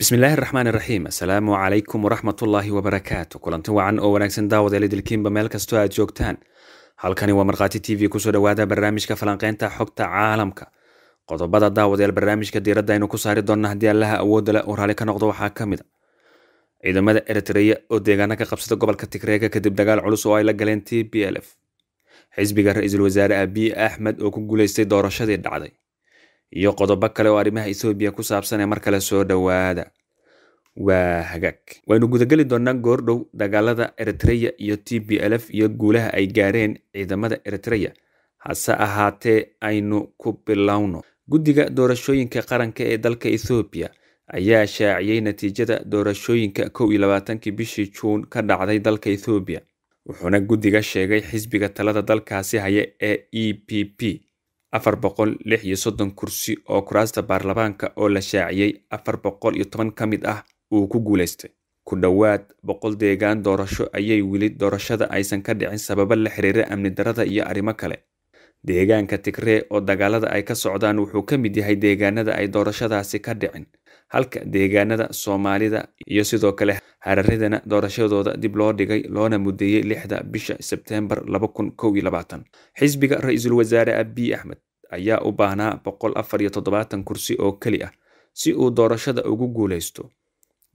bismillaahi raxmaan iraxiim assalaamu calaykum waraxmatullaahi wabarakaatu kulanti wacan oo wanaagsan daawadeel idilkiinba meel kastoo aad joogtaan. Halkani waa markhaati t v ku soo dhowaada barnaamijka falanqeynta xogta caalamka. Qodobada daawadeel barnaamijka diiradda aynu ku saari doonna haddii allaha awoodda leh uu raali ka noqdo waxaa ka mid a ciidamada eritreya oo deegaana ka qabsada gobolka tigreega kadib dagaal culus oo ay la galeen t b l f. Xisbiga ra'iisul wasaare abiy axmed oo ku guuleystay doorashadii dhacday iyo qodobo kale oo arrimaha ethoobiya ku saabsan ee mar kale soo dhowaada. Waa hagaag waynu gudageli doonaa goordhow dagaalada eritreya iyo t b l f iyo guulaha ay gaareen ciidamada eritreya hase ahaatee aynu ku bilowno. Guddiga doorashooyinka qaranka ee dalka ethoobiya ayaa shaaciyey natiijada doorashooyinka kow iyo labaatankii bishii juun ka dhacday dalka ethoobiya wuxuuna guddiga sheegay xisbiga talada dalkaasi haya ee e p p afar boqol lix iyo soddon kursi oo kuraasta baarlamaanka oo la shaaciyey afar boqol iyo toban ka mid ah uu ku guulaystay ku dhowaad boqol deegaan doorasho ayay weli doorashada aysan ka dhicin sababo la xiriira amni darada iyo arrimo kale. Deegaanka tigree oo dagaalada ay ka socdaan wuxuu ka mid yahay deegaanada ay doorashadaasi ka dhicin halka deegaanada soomaalida iyo sidoo kale hararidana doorashadooda dib loo dhigay loona mudeeyey lixda bisha sebteembar xisbiga ra'iisul wasaare abiy axmed ayaa u baahnaa boqol afar iyo toddobaatan kursi oo keli ah si uu doorashada ugu guuleysto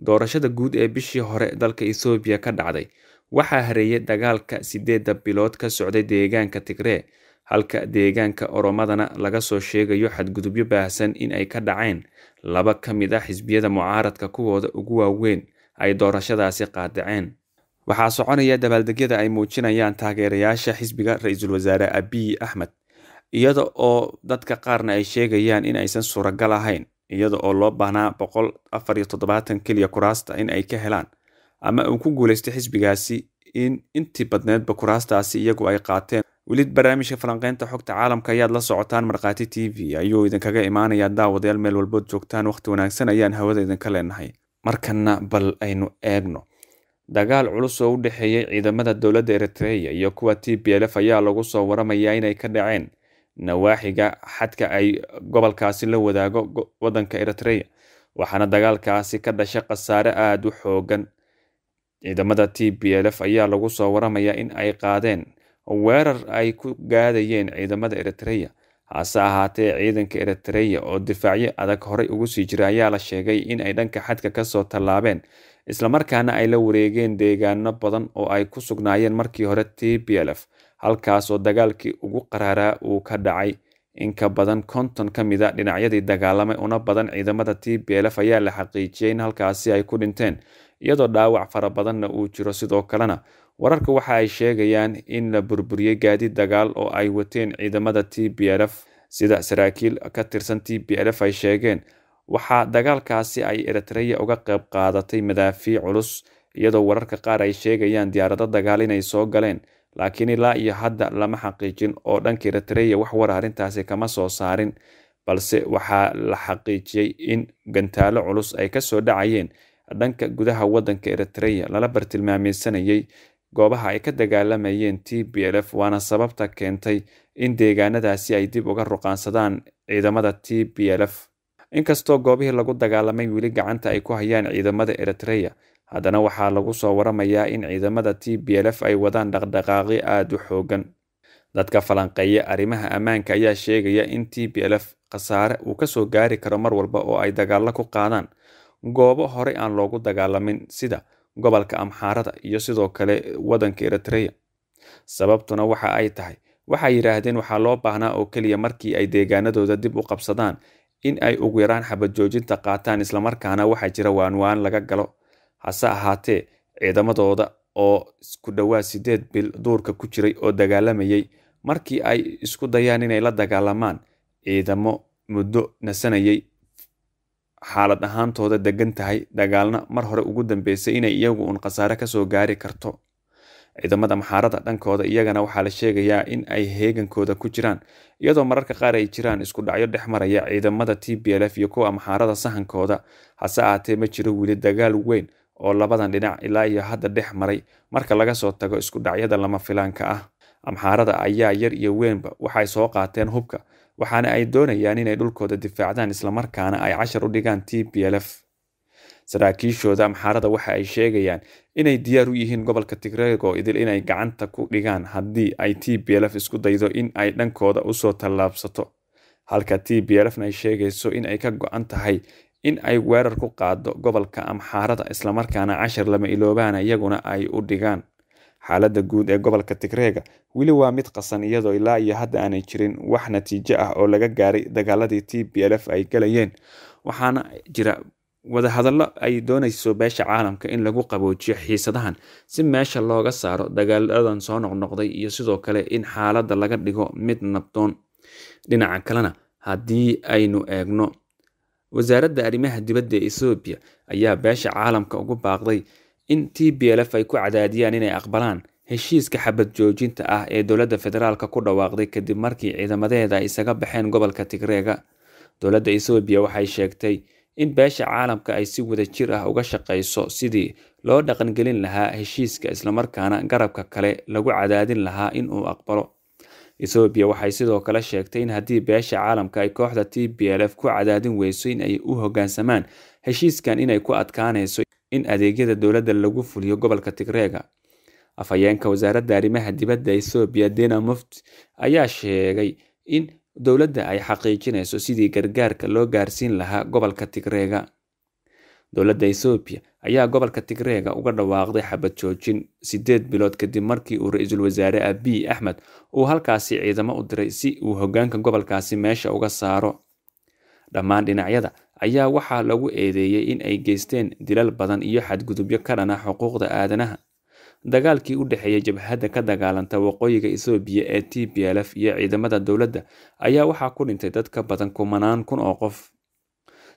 doorashada guud ee bishii hore dalka ethoobiya ka dhacday waxaa hareeyay dagaalka sideedda bilood ka socday deegaanka tigree halka deegaanka oromadana laga soo sheegayo xadgudubyo baahsan in ay ka dhaceen laba ka mid ah xisbiyada mucaaradka kuwooda ugu waaweyn ay doorashadaasi qaadaceen. Waxaa soconaya dabaaldegyada ay muujinayaan taageerayaasha xisbiga ra'iisul wasaare abiy axmed iyada oo dadka qaarna ay sheegayaan in aysan suuragal ahayn iyada oo loo baahnaa boqol afar iyo toddobaatan keliya kuraasta in ay ka helaan. Ama uu ku guuleystay xisbigaasi in intii badneedba kuraastaasi iyagu ay qaateen. Weli barnaamijka falanqeynta xogta caalamka ayaad la socotaan markhaati t v ayuu idinkaga imaanayaa daawadayaal meel walbood joogtaan wakhti wanaagsan ayaan hawada idinka leenahay markana bal aynu eegno. Dagaal culus oo u dhexeeyey ciidamada dowladda eritreya iyo kuwa t b l f ayaa lagu soo waramayaa inay ka dhaceen. Nawaaxiga xadka ay gobolkaasi la wadaago waddanka eritreya waxaana dagaalkaasi ka dhashay khasaare aada u xoogan. Ciidamada t b l f ayaa lagu soo waramayaa in ay qaadeen weerar ay ku gaadayeen ciidamada eritreya hase ahaatee ciidanka eritreya oo difaacyo adag horey ugu sii jira ayaa la sheegay in ay dhanka xadka ka soo tallaabeen islamarkaana ay la wareegeen deegaano badan oo ay ku sugnaayeen markii hore t b l f halkaas oo dagaalkii ugu qaraaraa uu ka dhacay. In ka badan konton ka mid a dhinacyadii dagaalamay una badan ciidamada t b l f ayaa la xaqiijiyey in halkaasi ay ku dhinteen iyadoo dhaawac fara badanna uu jiro sidoo kalena. Wararka waxa ay sheegayaan in la burburiyey gaadiid dagaal oo ay wateen ciidamada t b l f sida saraakiil ka tirsan t b l f ay sheegeen. Waxaa dagaalkaasi ay eritreya uga qayb qaadatay madaafiic culus iyadoo wararka qaar ay sheegayaan diyaarado dagaal inay soo galeen. Laakiin ilaa iyo hadda lama xaqiijin oo dhanka eritreya wax war arrintaasi kama soo saarin balse waxaa la xaqiijiyey in gantaalo culus ay ka soo dhacayeen dhanka gudaha waddanka eritreya lala bartilmaameysanayay goobaha ay ka dagaalamayeen t b l f waana sababta keentay in deegaanadaasi ay dib uga ruqaansadaan ciidamada t b l f. Inkastoo goobihii lagu dagaalamay weli gacanta ay ku hayaan ciidamada eritreya haddana waxaa lagu soo waramayaa in ciidamada t b l f ay wadaan dhaqdhaqaaqyo aada u xoogan. Dadka falanqeeya arrimaha ammaanka ayaa sheegaya in t b l f khasaare uu ka soo gaari karo mar walba oo ay dagaalo ku qaadaan goobo horey aan loogu dagaalamin sida gobolka amxaarada iyo sidoo kale waddanka eritreya sababtuna waxa ay tahay waxay yidhaahdeen waxaa loo baahnaa oo keliya markii ay deegaanadooda dib u qabsadaan in ay ugu yaraan xabad joojinta qaataan islamarkaana waxaa jira waanwaan laga galo. Hase ahaatee ciidamadooda oo ku dhowaad sideed bil duurka ku jiray oo dagaalamayay markii ay isku dayaan inay la dagaalamaan ciidamo muddo nasanayay xaalad ahaantooda degan tahay dagaalna mar hore ugu dambeysay inay iyagu uun khasaare ka soo gaari karto. Ciidamada maxaarada dhankooda iyagana waxaa la sheegayaa in ay heegankooda ku jiraan iyadoo mararka qaar ay jiraan isku dhacyo dhex maraya ciidamada t b l f iyo kuwa maxaarada sahankooda hase ahaatee ma jiro weli dagaal weyn oo labadan dhinac ilaa iyo hadda dhex maray marka laga soo tago isku dhacyada lama filaanka ah. Amxaarada ayaa yar iyo weynba waxay soo qaateen hubka waxaana ay doonayaan inay dhulkooda difaacdaan islamarkaana ay cashar u dhigaan t b l f. Saraakiishooda amxaarada waxa ay sheegayaan inay diyaar u yihiin gobolka tigreeg oo idil inay gacanta ku dhigaan haddii ay t b lf isku daydo in ay dhankooda u soo tallaabsato. Halka t b lfna ay sheegayso in ay ka go-an tahay in ay weerar ku qaado gobolka amxaarada islamarkaana cashar lama iloobaan iyaguna ay u dhigaan xaaladda guud ee gobolka tigreega weli waa mid qasan iyadoo ilaa iyo hadda aanay jirin wax natiijo ah oo laga gaaray dagaaladii t b lf ay galayeen. Waxaana jira wadahadallo ay doonayso beesha caalamka in lagu qaboojiyo xiisadahan si meesha looga saaro dagaaladan soo noqnoqday iyo sidoo kale in xaaladda laga dhigo mid nabdoon. Dhinaca kalena haddii aynu eegno wasaaradda arrimaha dibadda ee ethoobiya ayaa beesha caalamka ugu baaqday in t b lf ay ku cadaadiyaan inay aqbalaan heshiiska xabad joojinta ah ee dowladda federaalka ku dhawaaqday kadib markii ciidamadeeda ay isaga baxeen gobolka tigreega. Dowladda ethoobiya waxay sheegtay in beesha caalamka ay si wada jir ah uga shaqayso sidii loo dhaqangelin lahaa heshiiska islamarkaana garabka kale lagu cadaadin lahaa in uu aqbalo. Ethoobiya waxay sidoo kale sheegtay in haddii beesha caalamka ay kooxda t b lf ku cadaadin weyso in ay u hoggaansamaan heshiiskan inay ku adkaanayso in adeegyada dowladda lagu fuliyo gobolka tigreega afhayeenka wasaaradda arrimaha dibadda ethoobiya dena muft ayaa sheegay in dowladda ay xaqiijinayso sidii gargaarka loo gaarsiin lahaa gobolka tigreega dowladda ethoobiya ayaa gobolka tigreega uga dhawaaqday xabad joojin sideed bilood kadib markii uu ra'iisul wasaare abiy axmed uu halkaasi ciidamo u diray si uu hoggaanka gobolkaasi meesha uga saaro. Dhammaan dhinacyada ayaa waxaa lagu eedeeyey in ay geysteen dilal badan iyo xadgudubyo ka dhana xuquuqda aadanaha. Dagaalkii u dhexeeyay jabhadda ka dagaalanta waqooyiga ethoobiya ee t b lf iyo ciidamada dowladda ayaa waxaa ku dhintay dad ka badan kumanaan kun oo qof.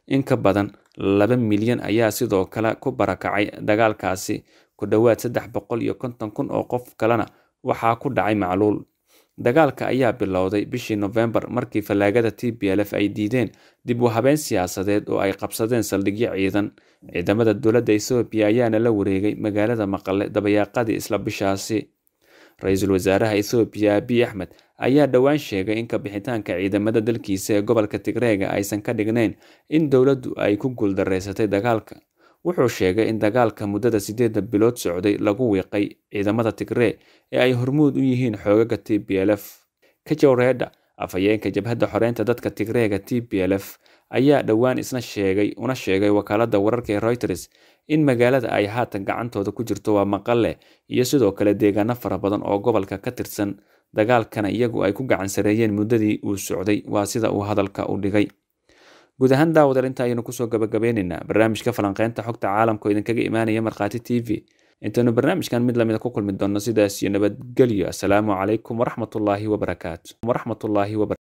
In ka badan laba milyan ayaa sidoo kale ku barakacay dagaalkaasi ku dhowaad saddex boqol iyo konton kun oo qof kalena waxaa ku dhacay macluul dagaalka ayaa bilowday bishii nofembar markii fallaagada t b lf ay diideen dib u habeen siyaasadeed oo ay qabsadeen saldhigyo ciidan. Ciidamada dowladda ethoobiya ayaana la wareegay magaalada maqale dabayaaqadii isla bishaasi. Ra'iisul wasaaraha ethoobiya abiy axmed ayaa dhowaan sheegay in kabixitaanka ciidamada dalkiisa ee gobolka tigreega aysan ka dhignayn in dowladdu ay ku guuldareysatay dagaalka wuxuu sheegay in dagaalka muddada sideedda bilood socday lagu wiiqay ciidamada tigree ee ay hormuud u yihiin xoogaga t b lf kajowreedha afhayeenka jabhadda xoreynta dadka tigreega t b lf ayaa dhowaan isna sheegay una sheegay wakaaladda wararka ee reuters in magaalada ay haatan gacantooda ku jirto waa maqale iyo sidoo kale deegaano fara badan oo gobolka ka tirsan dagaalkana iyagu ay ku gacan sareeyeen muddadii uu socday waa sida uu hadalka u dhigay guud ahaan daawadal inta ayaynu ku soo gabagabeyneynaa barnaamijka falanqeynta xogta caalamka oo idinkaga imaanaya markhaati t v. Intaynu barnaamijkan mid lamida ku kulmi doonno sidaas iyo nabadgelyo. Asalaamu calaykum waraxmatullaahi wabarakaatu